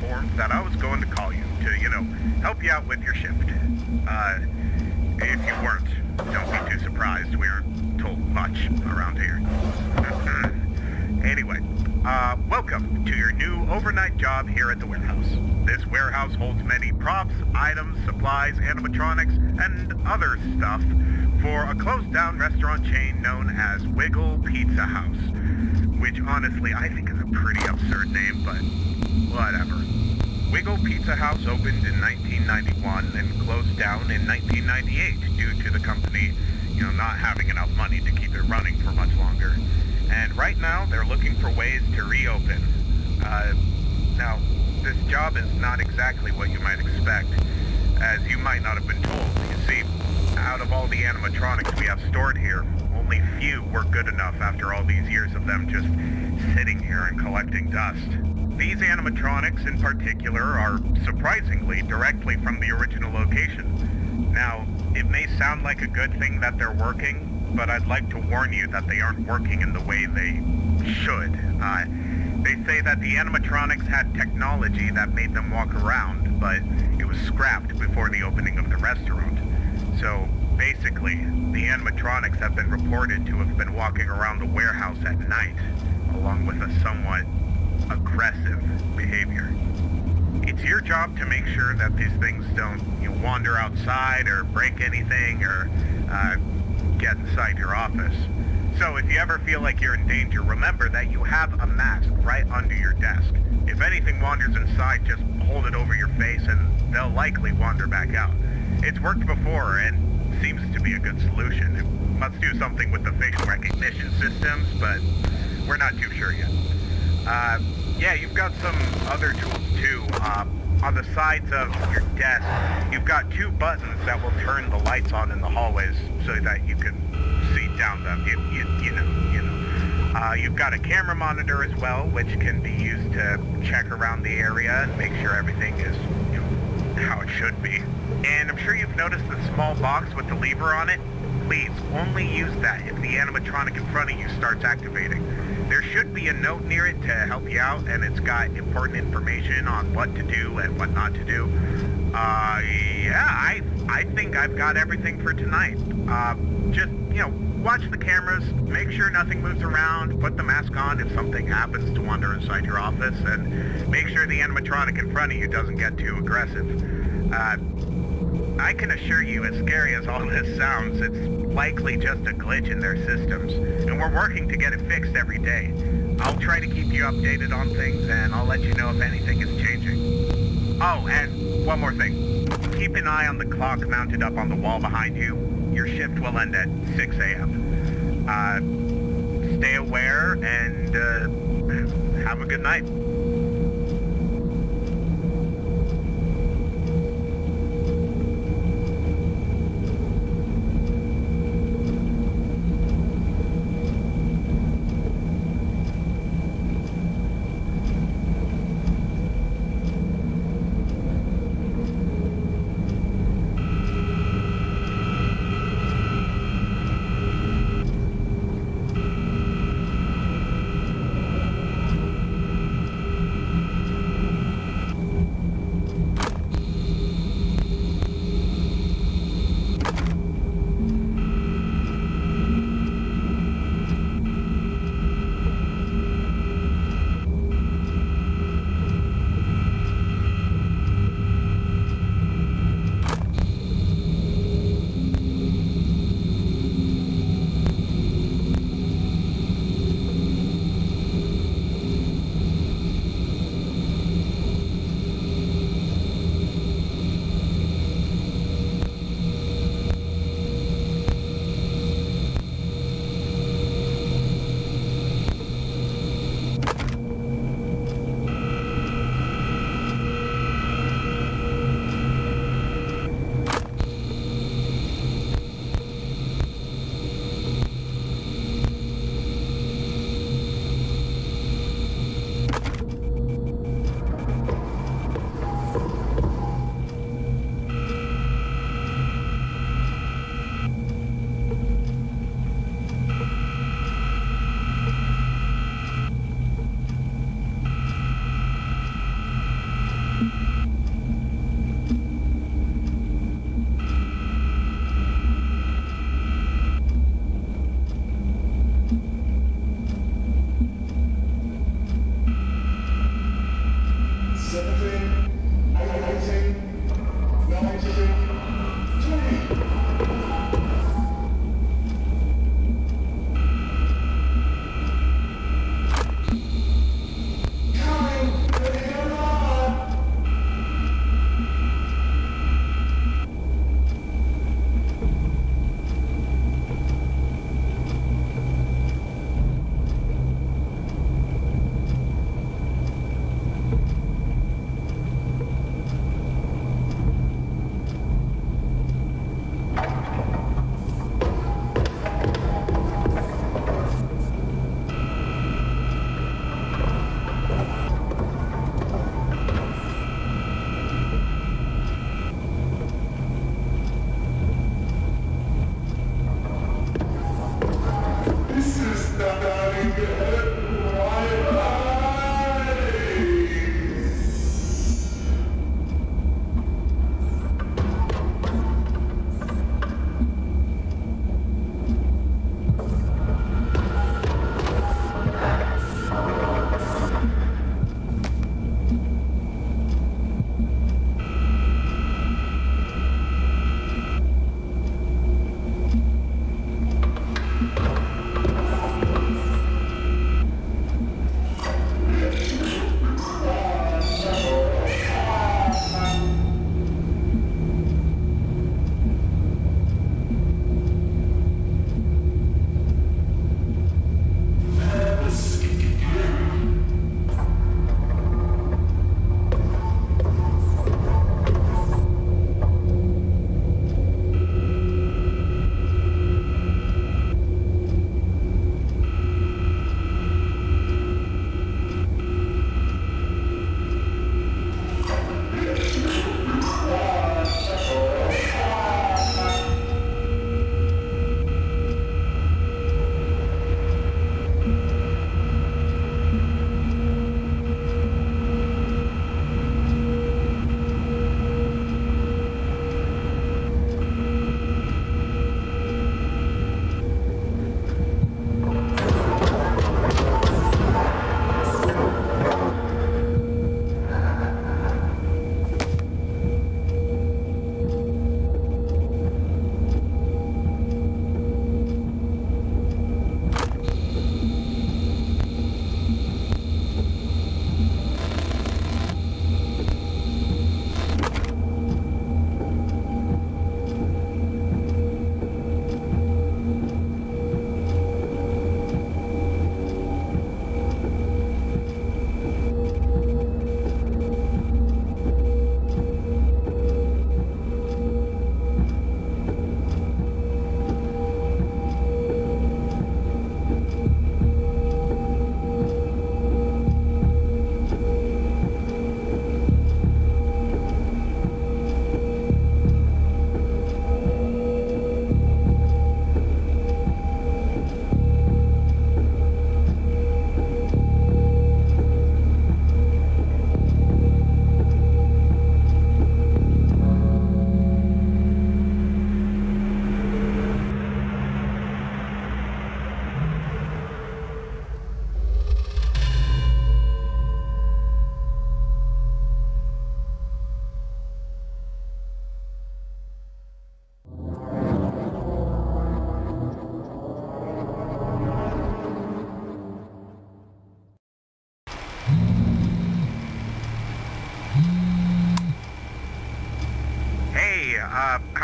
that I was going to call you to, you know, help you out with your shift. Uh, if you weren't, don't be too surprised. We aren't told much around here. anyway, uh, welcome to your new overnight job here at the warehouse. This warehouse holds many props, items, supplies, animatronics, and other stuff for a closed-down restaurant chain known as Wiggle Pizza House, which honestly I think is a pretty absurd name, but whatever. Wiggle Pizza House opened in 1991 and closed down in 1998 due to the company, you know, not having enough money to keep it running for much longer. And right now, they're looking for ways to reopen. Uh, now, this job is not exactly what you might expect, as you might not have been told. You see, out of all the animatronics we have stored here, only few were good enough after all these years of them just sitting here and collecting dust. These animatronics in particular are surprisingly directly from the original location. Now, it may sound like a good thing that they're working, but I'd like to warn you that they aren't working in the way they should. Uh, they say that the animatronics had technology that made them walk around, but it was scrapped before the opening of the restaurant. So basically, the animatronics have been reported to have been walking around the warehouse at night, along with a somewhat aggressive behavior. It's your job to make sure that these things don't you know, wander outside or break anything or uh, get inside your office. So if you ever feel like you're in danger, remember that you have a mask right under your desk. If anything wanders inside, just hold it over your face and they'll likely wander back out. It's worked before and seems to be a good solution. It must do something with the facial recognition systems, but we're not too sure yet. Uh, yeah, you've got some other tools too. Uh, on the sides of your desk, you've got two buttons that will turn the lights on in the hallways so that you can see down them. You, you, you know, you know. Uh, you've got a camera monitor as well, which can be used to check around the area and make sure everything is you know, how it should be. And I'm sure you've noticed the small box with the lever on it. Please, only use that if the animatronic in front of you starts activating. There should be a note near it to help you out, and it's got important information on what to do and what not to do. Uh, yeah, I, I think I've got everything for tonight. Uh, just, you know, watch the cameras, make sure nothing moves around, put the mask on if something happens to wander inside your office, and make sure the animatronic in front of you doesn't get too aggressive. Uh, I can assure you, as scary as all this sounds, it's likely just a glitch in their systems, and we're working to get it fixed every day. I'll try to keep you updated on things, and I'll let you know if anything is changing. Oh, and one more thing. Keep an eye on the clock mounted up on the wall behind you. Your shift will end at 6 a.m. Uh, stay aware, and uh, have a good night.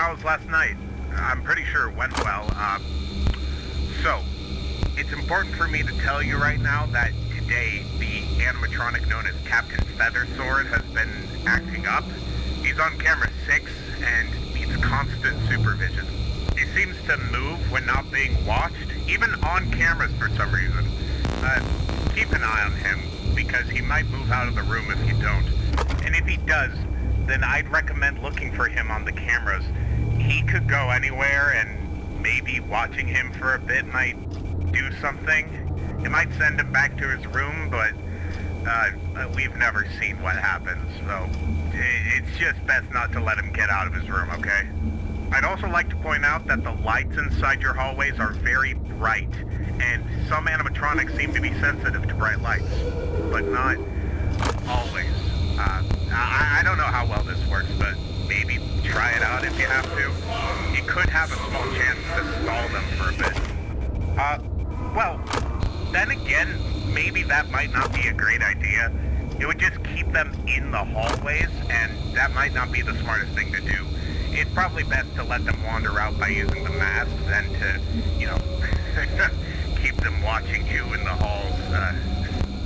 Last night? I'm pretty sure it went well. Uh, so, it's important for me to tell you right now that today the animatronic known as Captain Feathersword has been acting up. He's on camera 6 and needs constant supervision. He seems to move when not being watched, even on cameras for some reason. Uh, keep an eye on him, because he might move out of the room if you don't. And if he does, then I'd recommend looking for him on the cameras. He could go anywhere, and maybe watching him for a bit might do something. It might send him back to his room, but uh, we've never seen what happens, so it's just best not to let him get out of his room, okay? I'd also like to point out that the lights inside your hallways are very bright, and some animatronics seem to be sensitive to bright lights, but not always. Uh, I, I don't know how well this works, but try it out if you have to. It could have a small chance to stall them for a bit. Uh, well, then again, maybe that might not be a great idea. It would just keep them in the hallways, and that might not be the smartest thing to do. It's probably best to let them wander out by using the mask than to, you know, keep them watching you in the halls. Uh,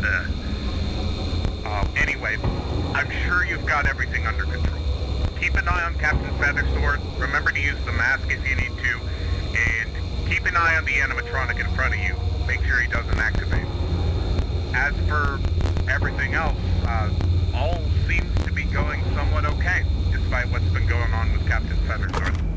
uh. Uh, anyway, I'm sure you've got everything under control. Keep an eye on Captain Feathersword. Remember to use the mask if you need to. And keep an eye on the animatronic in front of you. Make sure he doesn't activate. As for everything else, uh, all seems to be going somewhat okay, despite what's been going on with Captain Feathersword.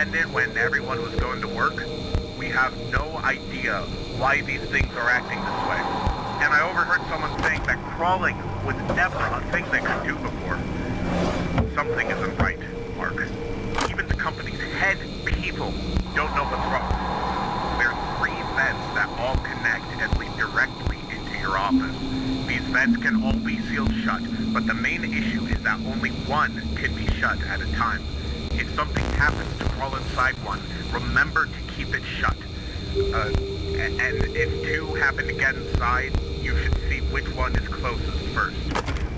Ended when everyone was going to work. We have no idea why these things are acting this way. And I overheard someone saying that crawling was never a thing they could do before. Something isn't right, Mark. Even the company's head people don't know what's wrong. There are three vents that all connect and lead directly into your office. These vents can all be sealed shut, but the main issue is that only one can be shut at a time. If something happens inside one, remember to keep it shut. Uh, and if two happen to get inside, you should see which one is closest first.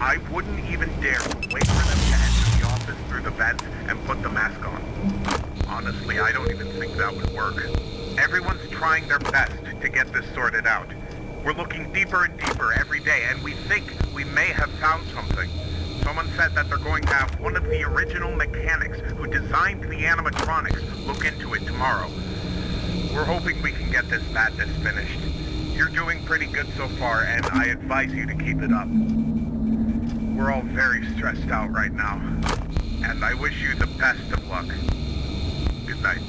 I wouldn't even dare wait for them to enter the office through the vents and put the mask on. Honestly, I don't even think that would work. Everyone's trying their best to get this sorted out. We're looking deeper and deeper every day, and we think we may have found something. Someone said that they're going to have one of the original mechanics who designed the animatronics look into it tomorrow. We're hoping we can get this madness finished. You're doing pretty good so far, and I advise you to keep it up. We're all very stressed out right now, and I wish you the best of luck. Good night.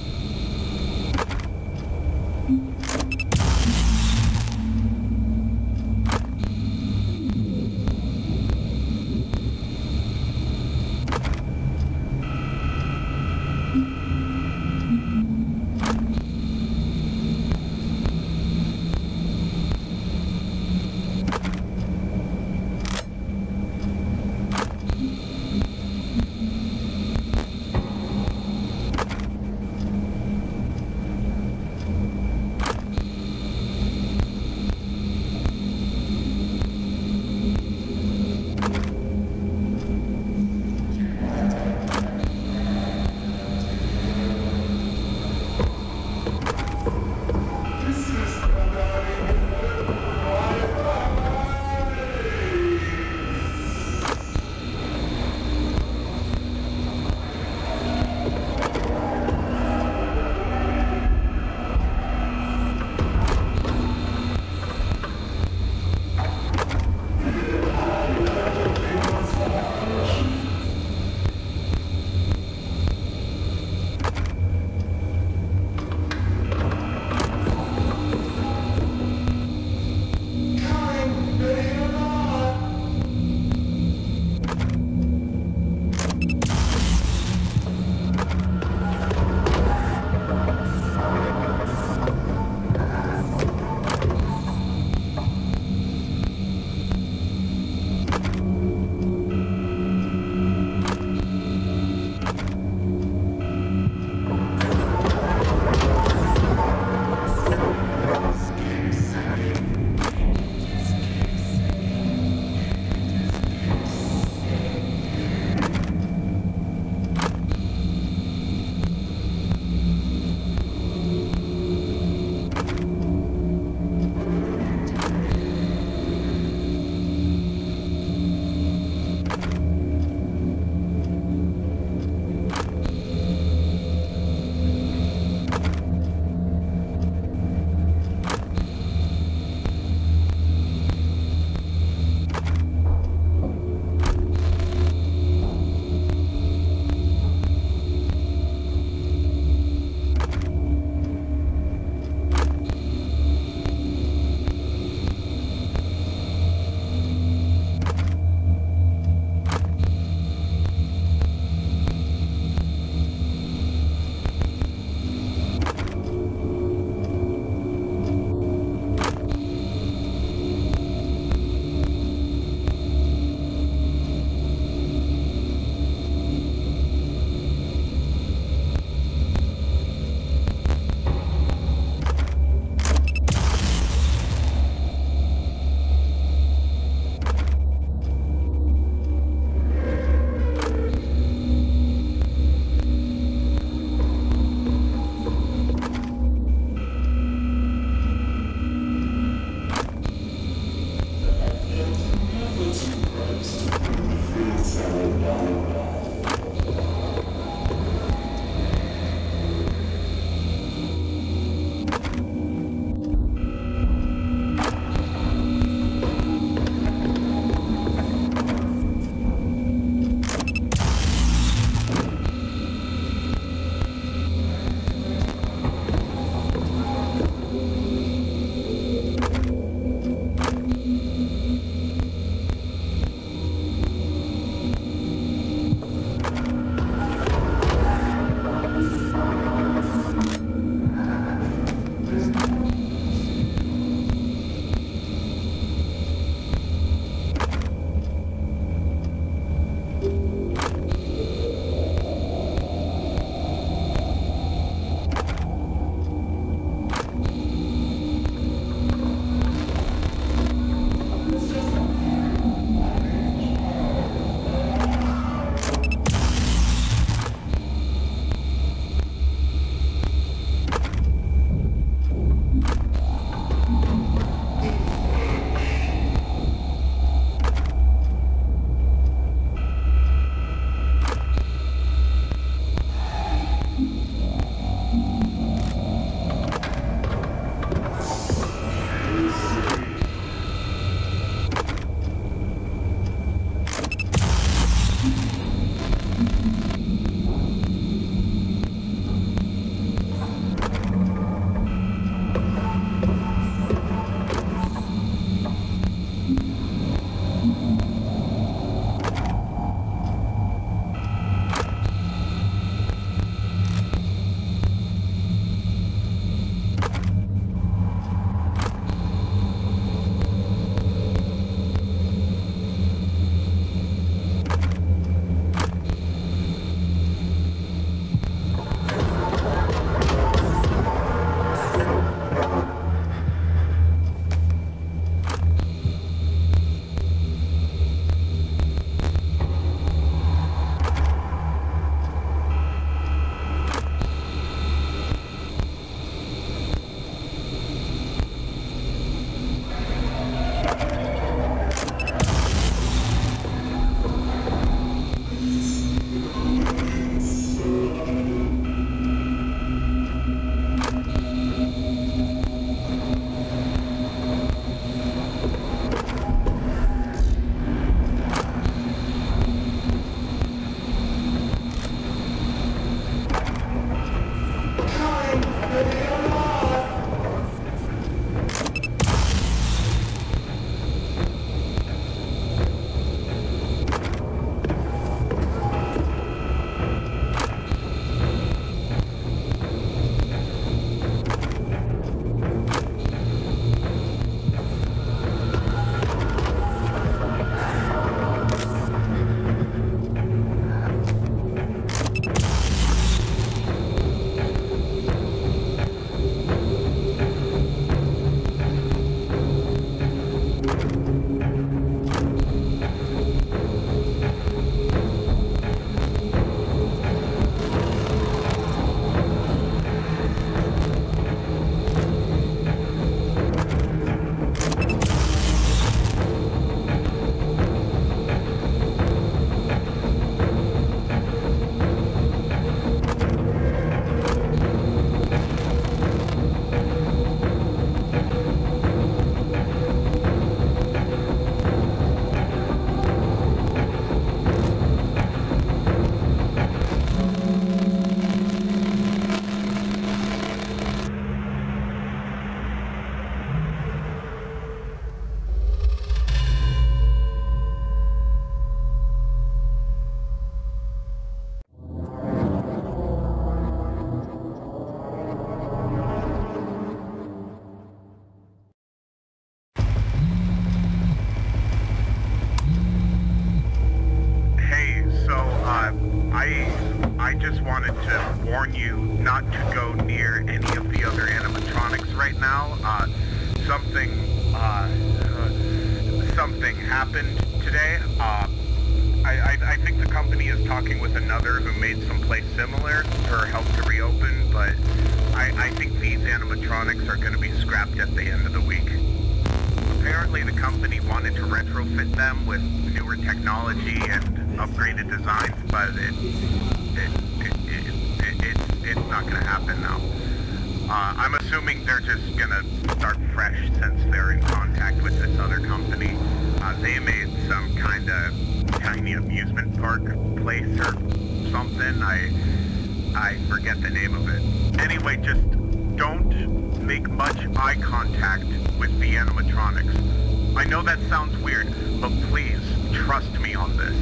weird, but please, trust me on this,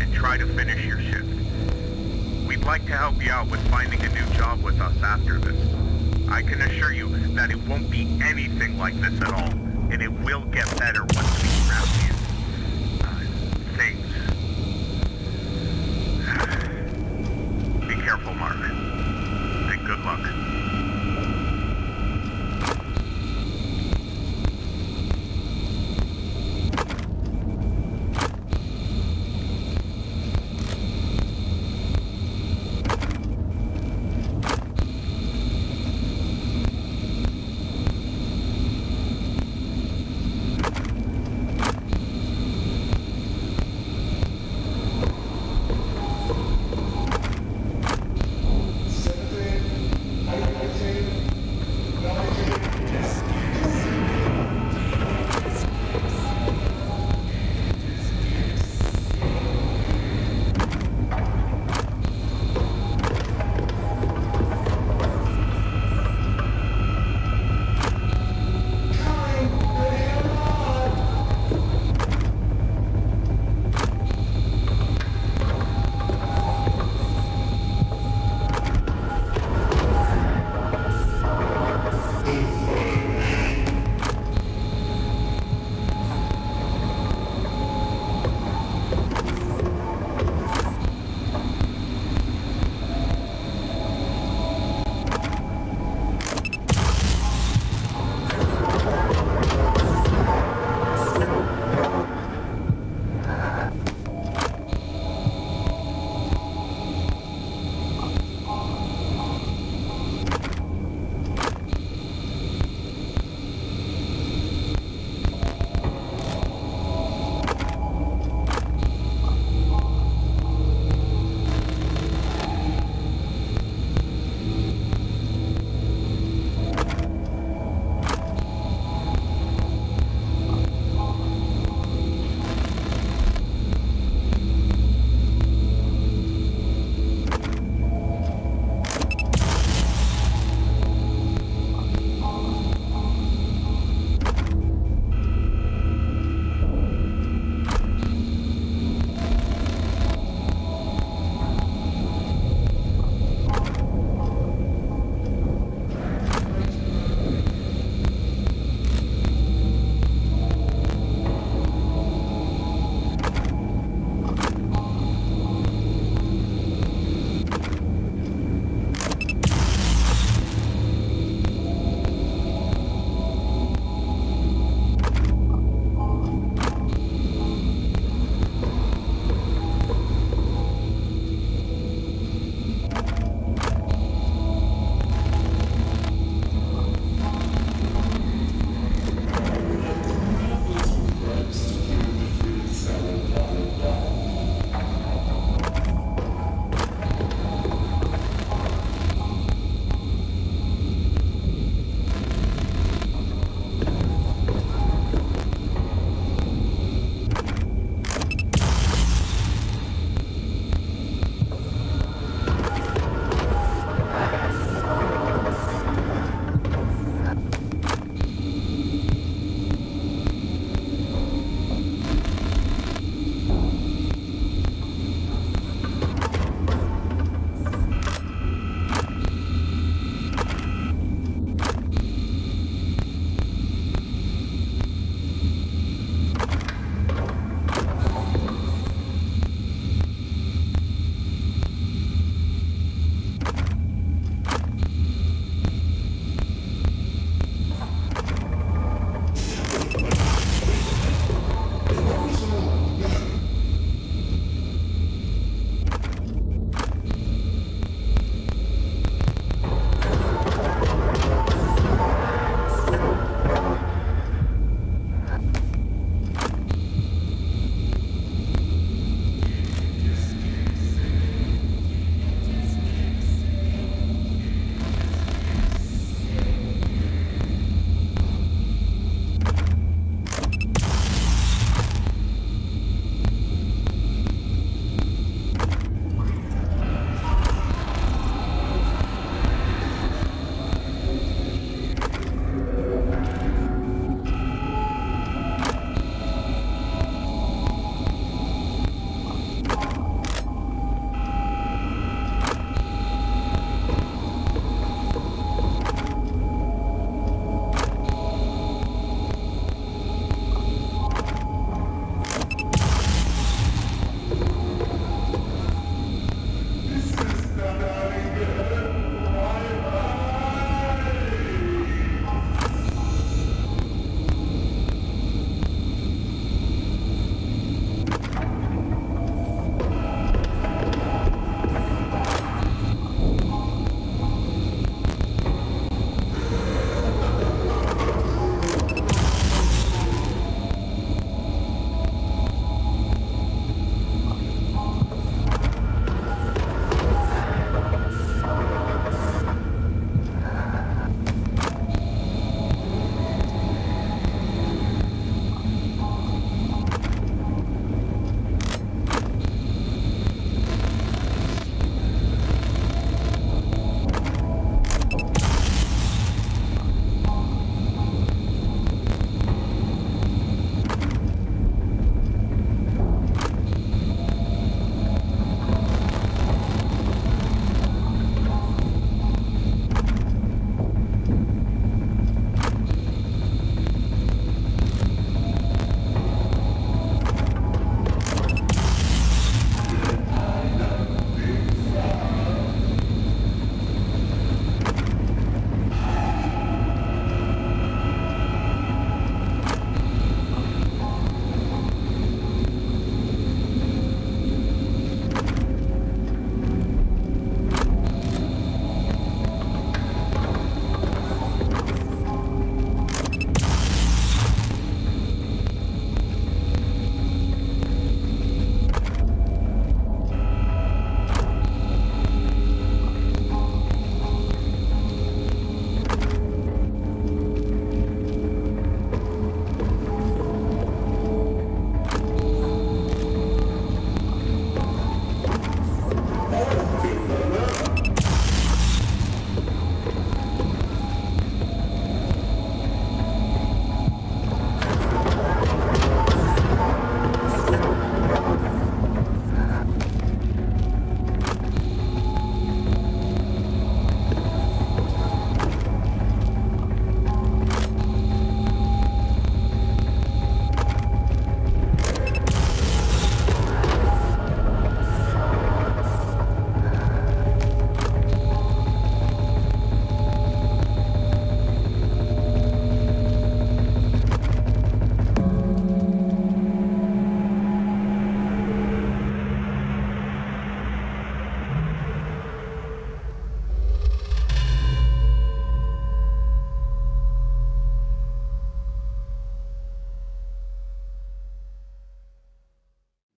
and try to finish your shift. We'd like to help you out with finding a new job with us after this. I can assure you that it won't be anything like this at all, and it will get better once we